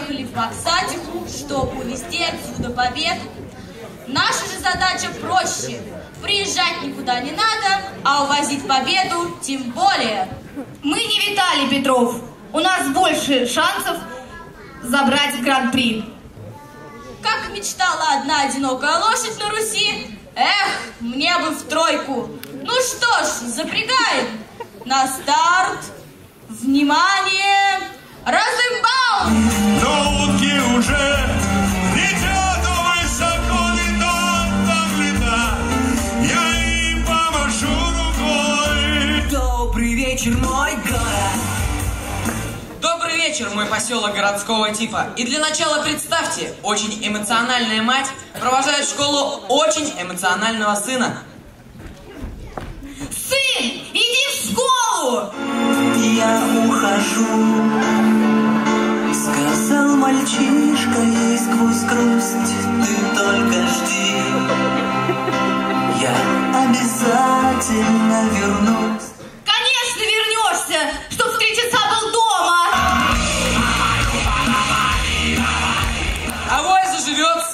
в Максатику, чтобы увезти отсюда победу. Наша же задача проще. Приезжать никуда не надо, а увозить победу тем более. Мы не Виталий Петров. У нас больше шансов забрать гран-при. Как мечтала одна одинокая лошадь на Руси. Эх, мне бы в тройку. Ну что ж, запрягаем. На старт. Внимание. Разымбаум! Вечер, мой город. Добрый вечер, мой поселок городского типа. И для начала представьте, очень эмоциональная мать провожает в школу очень эмоционального сына. Сын, иди в школу! Я ухожу, сказал мальчишка ей сквозь грусть. Ты только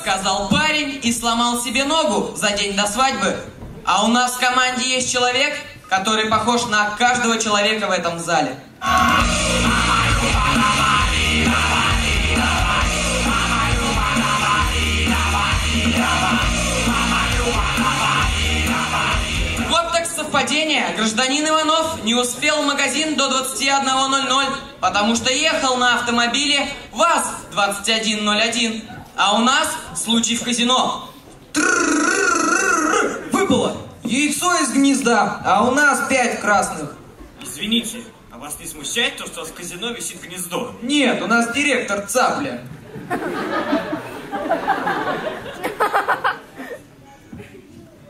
сказал парень и сломал себе ногу за день до свадьбы. А у нас в команде есть человек, который похож на каждого человека в этом зале. Вот так совпадение. Гражданин Иванов не успел в магазин до 21.00, потому что ехал на автомобиле ВАЗ-2101. А у нас случай в казино. Выпало яйцо из гнезда, а у нас пять красных. Извините, а вас не смущает то, что в казино висит гнездо? Нет, у нас директор цапля.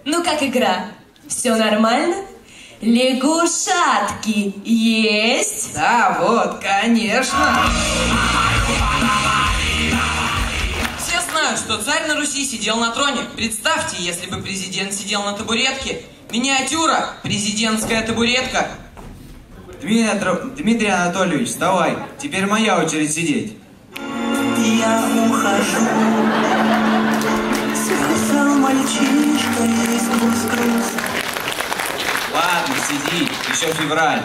Ну как игра? Все нормально? Лягушатки есть? Да, вот, конечно. Знают, что царь на Руси сидел на троне. Представьте, если бы президент сидел на табуретке. Миниатюра, президентская табуретка. Дмитрий, Дмитрий Анатольевич, вставай. Теперь моя очередь сидеть. Я ухожу, сказал мальчишка. Ладно, сиди, еще февраль.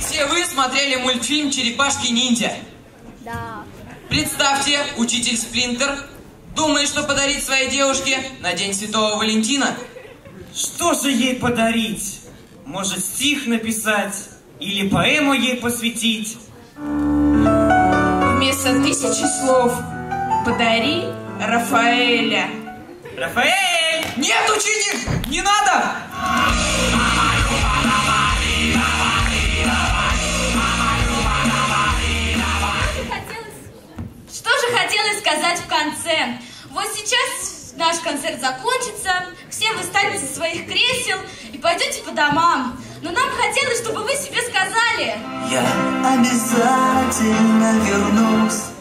Все вы смотрели мультфильм «Черепашки-ниндзя». Да. Представьте, учитель Сплинтер думает, что подарить своей девушке на День Святого Валентина. Что же ей подарить? Может, стих написать? Или поэму ей посвятить? Вместо тысячи слов подари Рафаэля. Рафаэль! Нет, ученик, не надо! Хотелось сказать в конце? Вот сейчас наш концерт закончится, все вы встанете со своих кресел и пойдете по домам. Но нам хотелось, чтобы вы себе сказали. Я обязательно вернусь.